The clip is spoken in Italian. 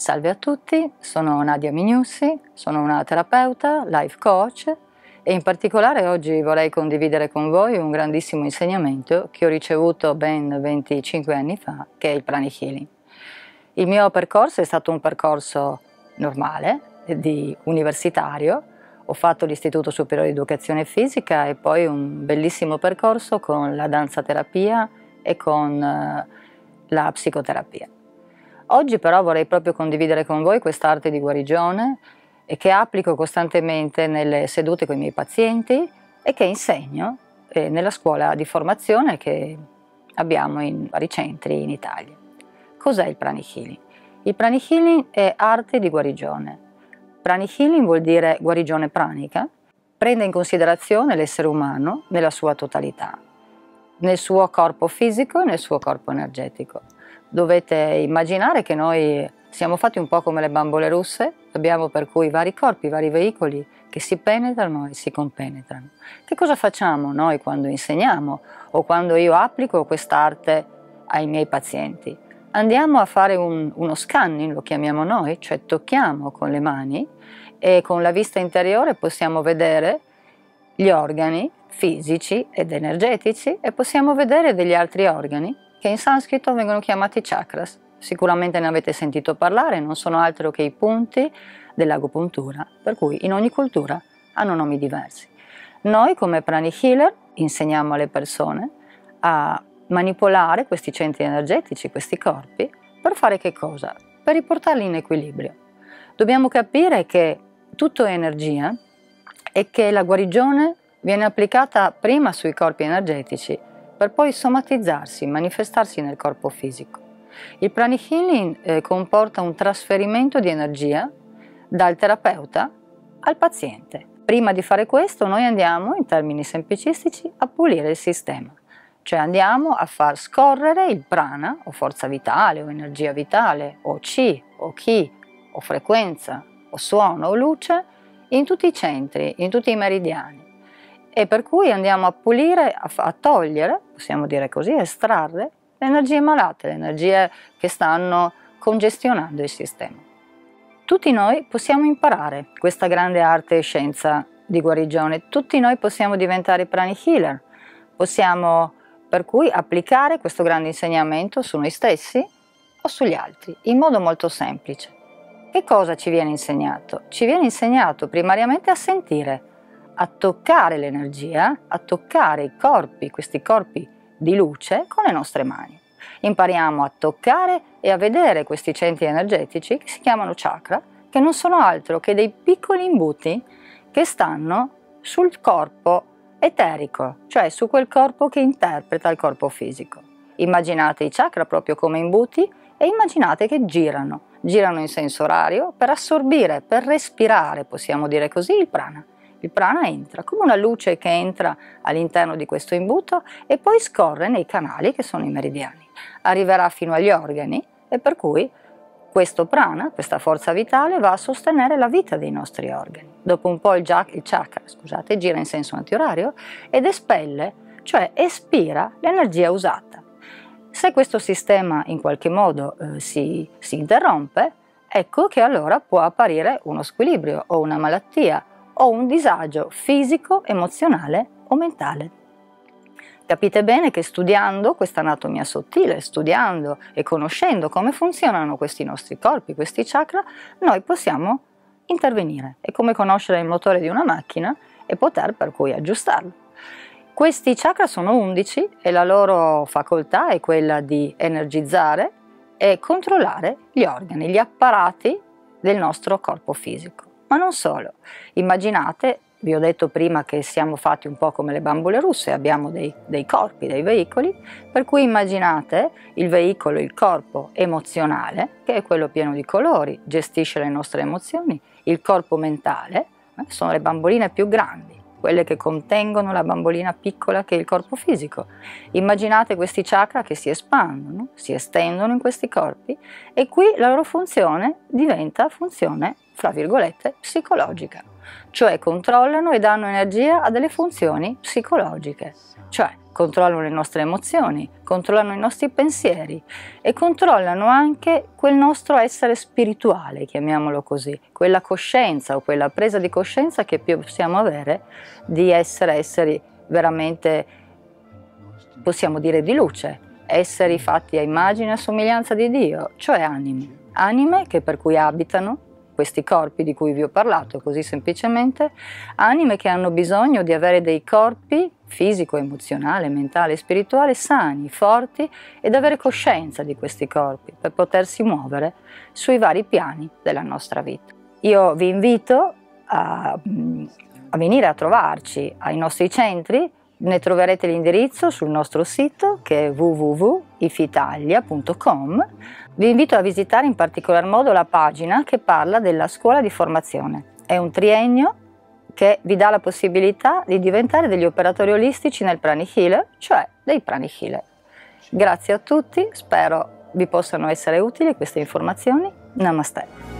Salve a tutti, sono Nadia Mignussi, sono una terapeuta, life coach e in particolare oggi vorrei condividere con voi un grandissimo insegnamento che ho ricevuto ben 25 anni fa, che è il Pranic Healing. Il mio percorso è stato un percorso normale, di universitario, ho fatto l'Istituto Superiore di Educazione Fisica e poi un bellissimo percorso con la danza terapia e con eh, la psicoterapia. Oggi però vorrei proprio condividere con voi quest'arte di guarigione e che applico costantemente nelle sedute con i miei pazienti e che insegno eh, nella scuola di formazione che abbiamo in vari centri in Italia. Cos'è il pranic healing? Il pranic healing è arte di guarigione. Pranic healing vuol dire guarigione pranica, prende in considerazione l'essere umano nella sua totalità, nel suo corpo fisico e nel suo corpo energetico dovete immaginare che noi siamo fatti un po' come le bambole russe, abbiamo per cui vari corpi, vari veicoli che si penetrano e si compenetrano. Che cosa facciamo noi quando insegniamo o quando io applico quest'arte ai miei pazienti? Andiamo a fare un, uno scanning, lo chiamiamo noi, cioè tocchiamo con le mani e con la vista interiore possiamo vedere gli organi fisici ed energetici e possiamo vedere degli altri organi che in sanscrito vengono chiamati chakras. Sicuramente ne avete sentito parlare, non sono altro che i punti dell'agopuntura, per cui in ogni cultura hanno nomi diversi. Noi come pranic healer insegniamo alle persone a manipolare questi centri energetici, questi corpi, per fare che cosa? Per riportarli in equilibrio. Dobbiamo capire che tutto è energia e che la guarigione viene applicata prima sui corpi energetici per poi somatizzarsi, manifestarsi nel corpo fisico. Il pranic healing eh, comporta un trasferimento di energia dal terapeuta al paziente. Prima di fare questo noi andiamo, in termini semplicistici, a pulire il sistema, cioè andiamo a far scorrere il prana o forza vitale o energia vitale o chi o chi o frequenza o suono o luce in tutti i centri, in tutti i meridiani e per cui andiamo a pulire, a, a togliere, possiamo dire così, a estrarre le energie malate, le energie che stanno congestionando il sistema. Tutti noi possiamo imparare questa grande arte e scienza di guarigione, tutti noi possiamo diventare pranic healer, possiamo per cui applicare questo grande insegnamento su noi stessi o sugli altri, in modo molto semplice. Che cosa ci viene insegnato? Ci viene insegnato primariamente a sentire, a toccare l'energia, a toccare i corpi, questi corpi di luce con le nostre mani. Impariamo a toccare e a vedere questi centri energetici che si chiamano chakra, che non sono altro che dei piccoli imbuti che stanno sul corpo eterico, cioè su quel corpo che interpreta il corpo fisico. Immaginate i chakra proprio come imbuti e immaginate che girano, girano in senso orario per assorbire, per respirare, possiamo dire così, il prana. Il prana entra come una luce che entra all'interno di questo imbuto e poi scorre nei canali che sono i meridiani. Arriverà fino agli organi e per cui questo prana, questa forza vitale, va a sostenere la vita dei nostri organi. Dopo un po' il, chakra scusate, gira in senso antiorario ed espelle, cioè espira l'energia usata. Se questo sistema in qualche modo eh, si, si interrompe, ecco che allora può apparire uno squilibrio o una malattia o un disagio fisico, emozionale o mentale. Capite bene che studiando questa anatomia sottile, studiando e conoscendo come funzionano questi nostri corpi, questi chakra, noi possiamo intervenire. È come conoscere il motore di una macchina e poter per cui aggiustarlo. Questi chakra sono 11 e la loro facoltà è quella di energizzare e controllare gli organi, gli apparati del nostro corpo fisico. Ma non solo, immaginate, vi ho detto prima che siamo fatti un po' come le bambole russe, abbiamo dei, dei corpi, dei veicoli, per cui immaginate il veicolo, il corpo emozionale, che è quello pieno di colori, gestisce le nostre emozioni, il corpo mentale, eh, sono le bamboline più grandi, quelle che contengono la bambolina piccola che è il corpo fisico. Immaginate questi chakra che si espandono, si estendono in questi corpi e qui la loro funzione diventa funzione, fra virgolette, psicologica, cioè controllano e danno energia a delle funzioni psicologiche, cioè controllano le nostre emozioni, controllano i nostri pensieri e controllano anche quel nostro essere spirituale, chiamiamolo così, quella coscienza o quella presa di coscienza che possiamo avere di essere esseri veramente, possiamo dire, di luce, esseri fatti a immagine e somiglianza di Dio, cioè anime, anime che per cui abitano questi corpi di cui vi ho parlato così semplicemente, anime che hanno bisogno di avere dei corpi fisico, emozionale, mentale, spirituale sani, forti ed avere coscienza di questi corpi per potersi muovere sui vari piani della nostra vita. Io vi invito a, a venire a trovarci ai nostri centri ne troverete l'indirizzo sul nostro sito che è www.ifitalia.com. Vi invito a visitare in particolar modo la pagina che parla della scuola di formazione. È un triennio che vi dà la possibilità di diventare degli operatori olistici nel pranic cioè dei pranic. Grazie a tutti, spero vi possano essere utili queste informazioni. Namaste.